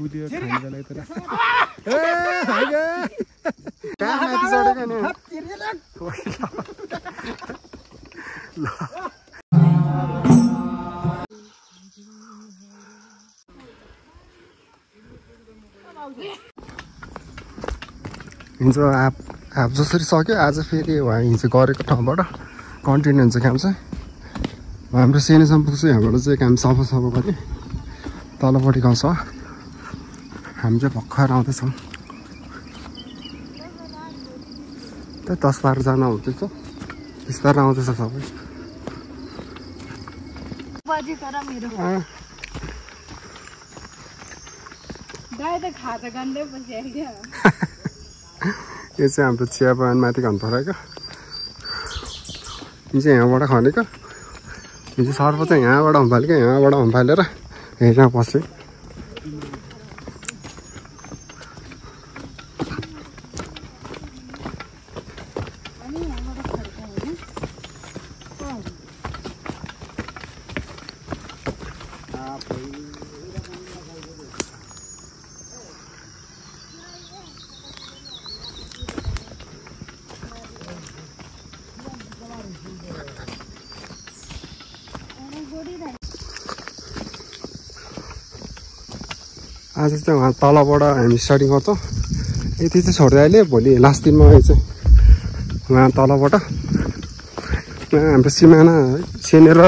कुदियो half half जसरी सक्यो आज फेरि उहाँ हिजो गरेको ठाउँबाट कन्टिन्यू हुन्छ काम चाहिँ। हाम्रो सेनेसम्म पुग्छ यहाँबाट चाहिँ काम सफा सफा गऱ्यो तलपट्टि गाउँ छ। हामी चाहिँ भर्खर आउँदैछौँ त्यही दस बाह्रजना हुँदैछ बिस्तारै आउँदैछ सबै यो चाहिँ हाम्रो चिया बगान माथि घन परेको यो चाहिँ यहाँबाट खनेको यो चाहिँ सर्प चाहिँ यहाँबाट हम्फालेको यहाँबाट हम्फालेर हेरेर बस्यो आज चाहिँ उहाँ तलबाट हामी स्टार्टिङ गर्छौँ यति चाहिँ छोड्दै अहिले भोलि लास्ट दिनमा चाहिँ उहाँ तलबाट। हाम्रो सिमाना सेनेर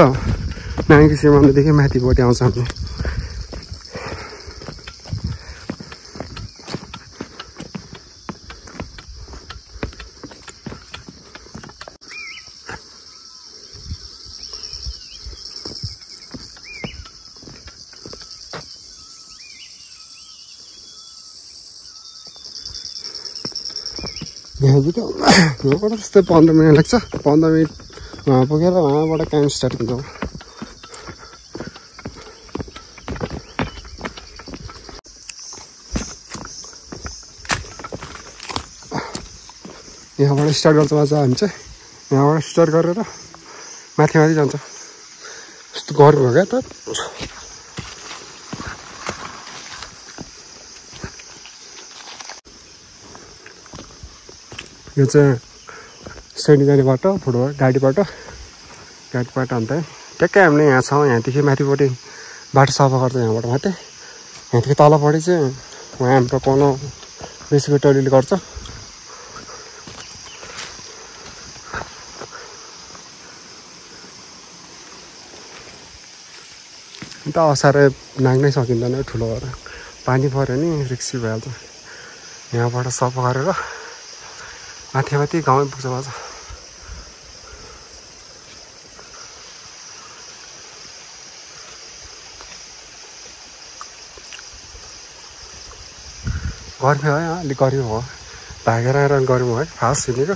नाङ्गी सिमानादेखि माथिपट्टि आउँछ हामी। यहाँदेखि यहाँबाट त्यस्तै पन्ध्र मिनट लाग्छ। पन्ध्र मिनट उहाँ पुगेर उहाँबाट काम स्टार्ट हुन्छ यहाँबाट स्टार्ट गर्छ आज हामी चाहिँ। यहाँबाट स्टार्ट गरेर माथि माथि जान्छ। गर्मी भयो क्या त? यो चाहिँ स्ट्यान्डिङ जाने बाटो फुटबल गाडीबाट गाडीबाट अन्त ट्याक्कै हामीले यहाँ छौँ यहाँदेखि माथिपट्टि बाटो सफा गर्छ यहाँबाट मात्रै यहाँदेखि तलपट्टि चाहिँ उहाँ हाम्रो कोनो बेसीको टोलीले गर्छ। अन्त असारै नाग्नै सकिँदैन ठुलो भएर। पानी पऱ्यो नि रिक्सी भइहाल्छ। यहाँबाट सफा गरेर माथि माथि गाउँमै पुग्छ आज गर्मी है अलिक गर्मी भयो। भागेर आएर गर्मी भयो फास्ट हिँडेको।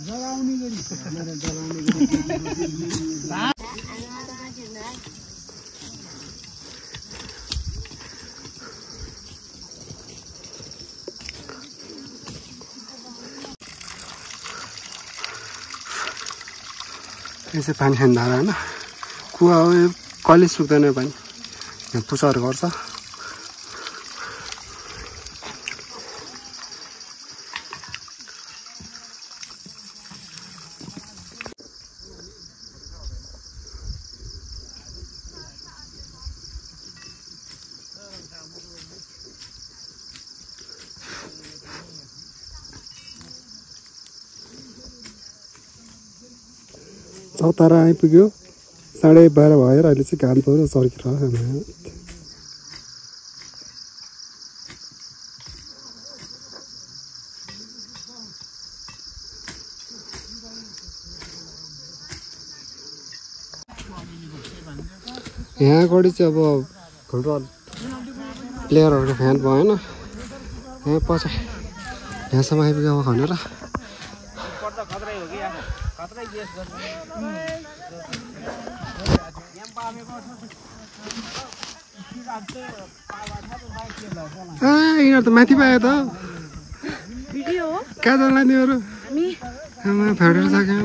जराउने गरी। यो चाहिँ पानी खाने धारा होइन। कुवा हो यो कहिले सुक्दैन पानी। यहाँ पुच्छाहरू गर्छ। छ तारा आइपुग्यो। साढे बाह्र भएर अहिले चाहिँ घाम पऱ्यो चर्किरहेको यहाँबाट चाहिँ अब फुटबल प्लेयरहरूको फ्यान भएन यहाँ पछि यहाँसम्म आइपुग्यो अब खनेर यिनीहरू त माथि पायो त। भिडियो हो। कहाँ जानु तिमीहरू हामी। आमा फाटेर सक्यो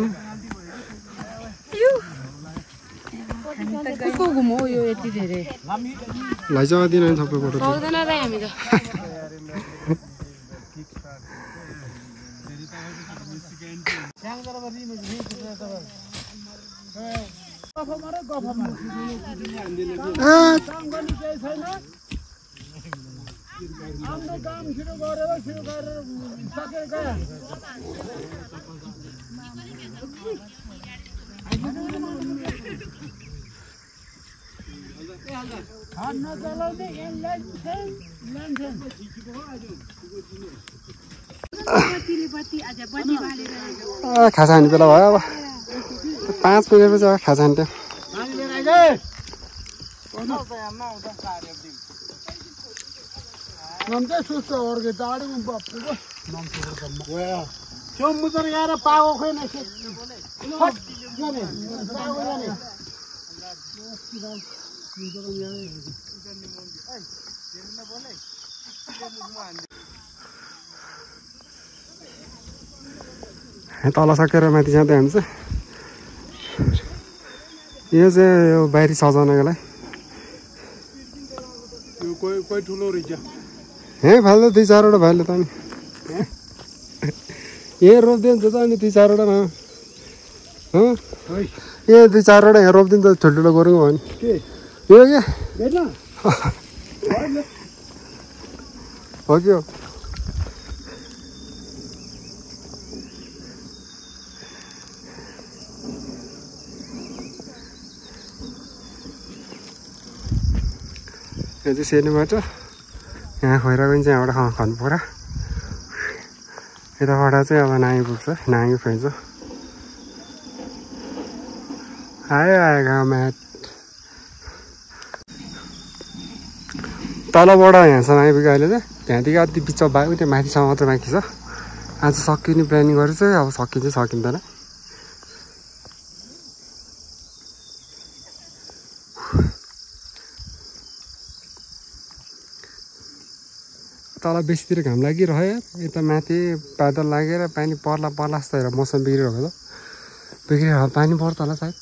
को घुमो यो यति धेरै लैजाउ दिन सबै फोटो सक्दैन र हामी त गफमा र गफमा आ, काम सुरु गरेर सुरु गरेर सकेर गयो हात नचलाउने चाहिँ लान्छन् आ, खाजा हान्ने बेला भयो अब। पाँच मिनटपछि अब खाजा हान्थ्यो। आइज नम्चे सुस्त अर्के दाडीमा बप्पु त्यो मुतर गएर पाएको खोइ न पाएको जाने यहाँ तल सकेर माथि जाँदै चाहिँ यो चाहिँ यो बाहिरी सजाउनको लागि हे फाल्दा दुई चारवटा भाइले त अनि। ए रोपिदिन्छ त अनि दुई चारवटा न ए दुई चारवटा यहाँ रोपिदिन्छ ठुल्ठुलो गरौँ भयो नि। यो क्या हो कि हो? यो चाहिँ सेर्ने बाटो यहाँ खोइरा पनि चाहिँ यहाँबाट ख- खन्नु पर्यो यताबाट चाहिँ अब नाङ्गी पुग्छ नाङ्गी फैँच आयो आयो गाउँ म्याट। तलबाट यहाँसम्म आइपुग्यो अहिले चाहिँ। त्यहाँदेखि अति बिच बायो त्यो माथिसम्म मात्रै बाँकी छ। आज सकिने प्लानिङ गरेर चाहिँ अब सकिन्छ सकिँदैन। तल बेसीतिर घाम लागिरह्यो। यता माथि बादल लागेर पानी पर्ला पर्ला जस्तो हेरेर मौसम बिग्रिरहेको छ बिग्रिरहेको पानी पर्छ होला सायद।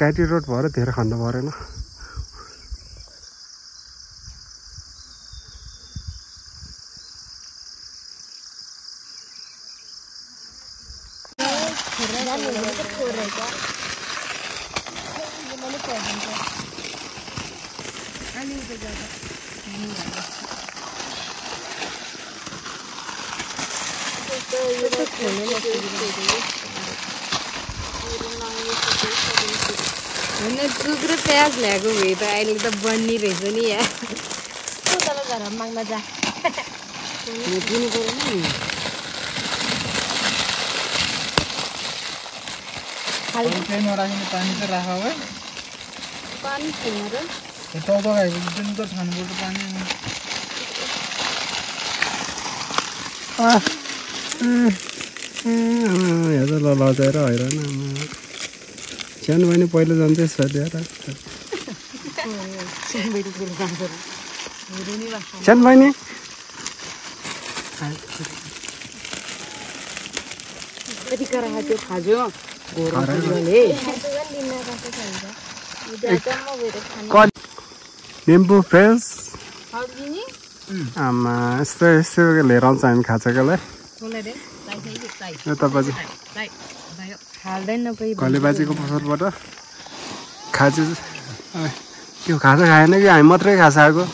गाडी रोड भएर धेरै खन्नु परेन। दुध र प्याज ल्याएको भए त अहिले त बन्नी रहेछ नि यहाँ तल घर माग्न जा पानी चाहिँ राख है पानी छैन र चौध खाएपछि त खानुपर्छ पानी हेर ल लजाएर हैरान सानो बहिनी पहिलो जान्छ सानो बहिनी निम्बु फ्रेस। आमा यस्तो यस्तो लिएर आउँछ हामी खाजाको लागि यता हाल्दैन कोही घले बाजेको पसलबाट खाजा त्यो खाजा खाएन कि? हामी मात्रै खाजा आएको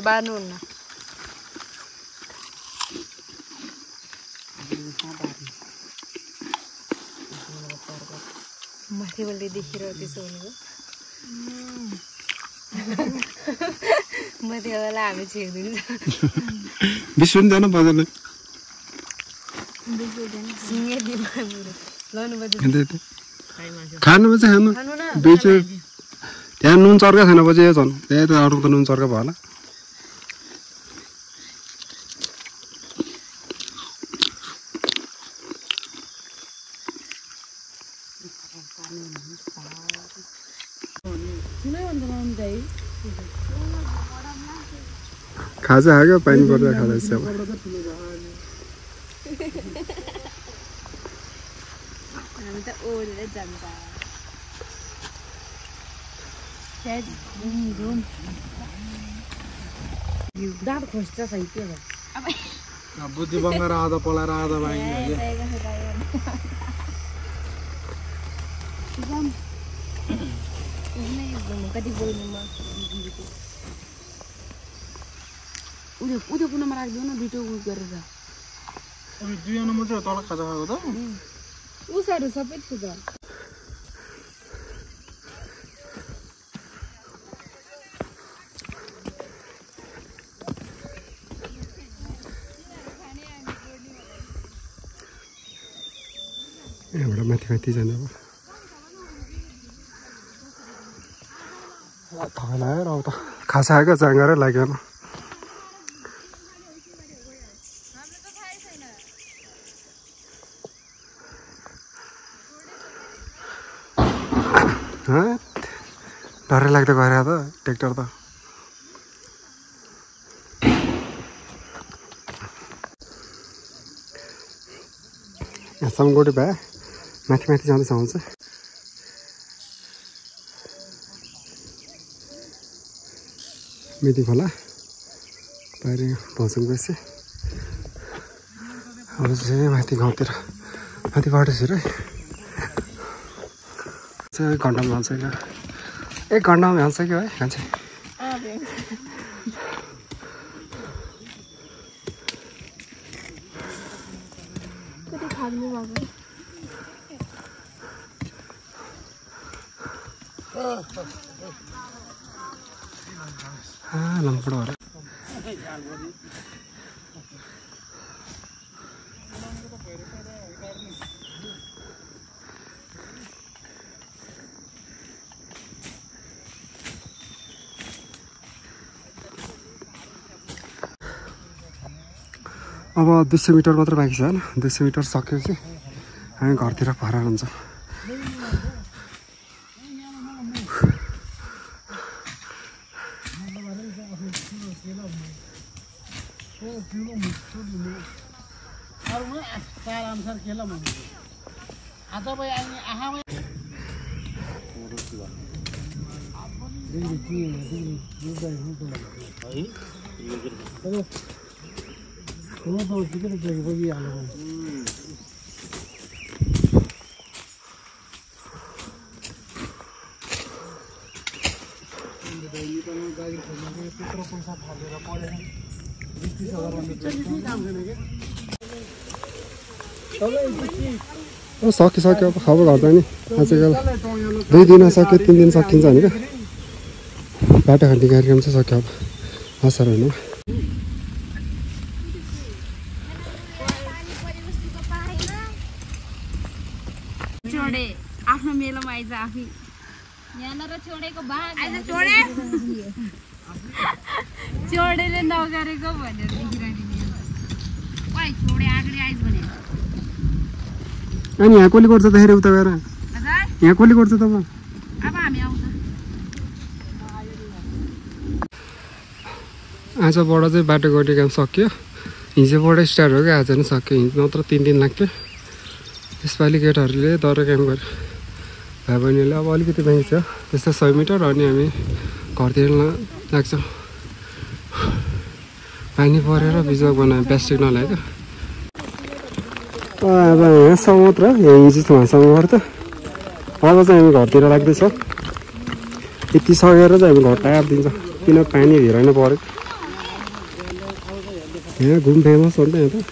बार्नुहुन्न माथिबाट देखेर त्यसो भनेको माथिबाट हामी छेकिदिन्छ बिस पनि थिएन बजारले सिँगै दिमा लानु पर्छ अन्त खानु चाहिँ खानु खानु न बेच्यो त्यहाँ नुन चर्का छैन पछि यो झन् त्यहाँ त अरू त नुन चर्का भयो होला खाजा खायो पानी पर्दा खाँदैछ अब हामी त ओढेर जान्छ प्याज घुम घुम डाँड खोज्छ सही के भयो बुद्धि बङ्गाएर आधा पलाएर आधा बाँकी कति बोल्नुमा उयो उयो कुनामा राखिदियो न दुइटो उयो गरेर। दुईजना मात्रै हो तल खाजा खाएको त? उसहरू सबै थियो त। यहाँबाट माथि माथि जानु अब थकाइ लाग्यो अब त खासा आएको जाँगरै लाग्यो लाग्दो गएर त ट्र्याक्टर त। यहाँसम्म गोटी भए माथि माथि जाँदैछ हुन्छ। मेदी खोला। पारि भौसुङ गएपछि। अब चाहिँ माथि गाउँतिर माथि है। चाहिँ घन्टामा क्या एक घन्टामा भ्याउँछ कि है? खान्छ कति अब दुई सय मिटर मात्र बाँकी छ होइन? दुई सय मिटर सकेपछि हामी घरतिर फरार हुन्छ बाई अब खबर घर जाने आजकल दुई दिन सक्यो तिन दिन सकिन्छ भने क्या। बाटो खन्ने कार्यक्रम चाहिँ सक्यो अब। असार होइन। अनि यहाँ कसले गर्छ त हेरे उता गएर यहाँ कसले गर्छ त आजबाट चाहिँ बाटो गर्ने काम सक्यो हिजोबाट स्टार्ट हो क्या आज नै सक्यो हिजो नत्र तिन दिन लाग्थ्यो यसपालि केटाहरूले दर काम गर्यो भाइ बहिनीहरूले अब अलिकति बाँकी छ त्यस्तै सय मिटर अनि हामी घरतिर लाग्छौँ पानी परेर बिजुवा बनायो प्लास्टिक नल्याएको अब यहाँसम्म मात्र यहाँ हिजो वहाँसम्म गर्थ्यो अब चाहिँ हामी घरतिर लाग्दैछौँ यति सकेर चाहिँ हामी घर टाप दिन्छ किन पानी धेरै नै पऱ्यो यहाँ घुम फेमस हो नि त यहाँ त।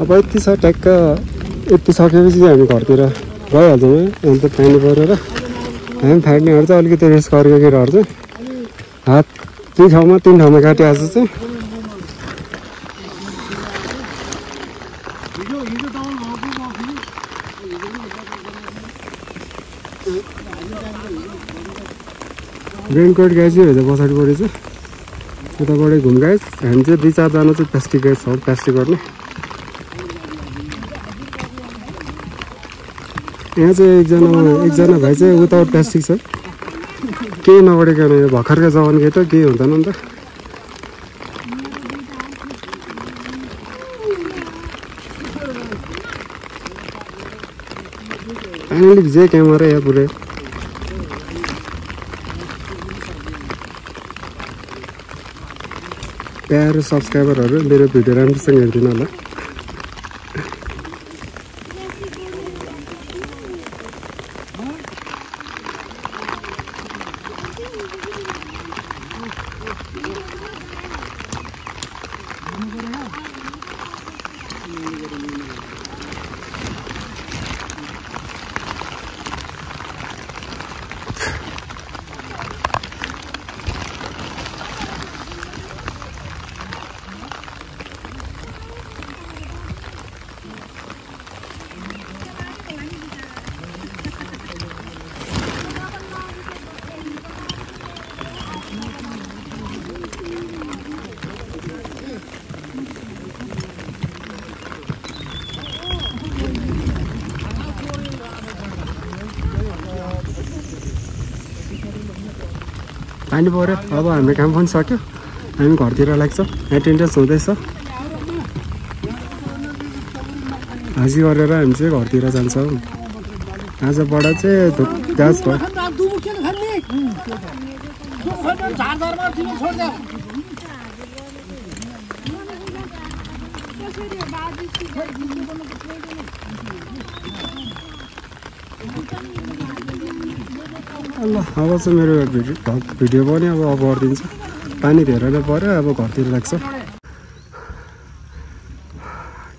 अब यति छ ट्याक्क। यति सकेपछि चाहिँ हामी घरतिर गइहाल्छौँ है। अन्त पानी परेर। हामी फाट्नेहरू चाहिँ अलिकति रेस्ट गरेको केटाहरू चाहिँ। हात दुई ठाउँमा तिन ठाउँमा काटे आज चाहिँ। रेनकोट गाई चाहिँ हेर्दा पछाडिपट्टि चाहिँ। यताबाटै घुमगाए हामी चाहिँ दुई चारजना चाहिँ प्लास्टिक गाई छौँ प्लास्टिक गर्ने। यहाँ चाहिँ एकजना एकजना भाइ चाहिँ उताबाट प्लास्टिक छ। केही नगरेकन यो भर्खरका जवान केटा केही हुँदैन नि त। पानीले भिजे क्यामेरा या पुरै। प्यारो सब्सक्राइबरहरू मेरो भिडियो राम्रोसँग हेरिदिनु होला। पानी पऱ्यो अब हाम्रो काम पनि सक्यो। हामी घरतिर लाग्छौँ। एटेन्डेन्स हुँदैछ। हाजी गरेर हामी चाहिँ घरतिर जान्छौँ। आजबाट चाहिँ भयो अन्त दुबु ल अब चाहिँ मेरो भिडियो भिडियो पनि अब अब गरिदिन्छ। पानी धेरै नै पऱ्यो अब घरतिर लाग्छ।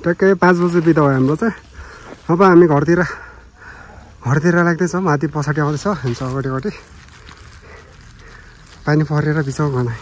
ट्याक्कै पाँच बजी बिदा भयो हाम्रो चाहिँ। अब हामी घरतिर घरतिर लाग्दैछौँ। हात्ती पछाडि आउँदैछ। हामी चाहिँ अगाडि अगाडि। पानी परेर बिचाउ बनाएँ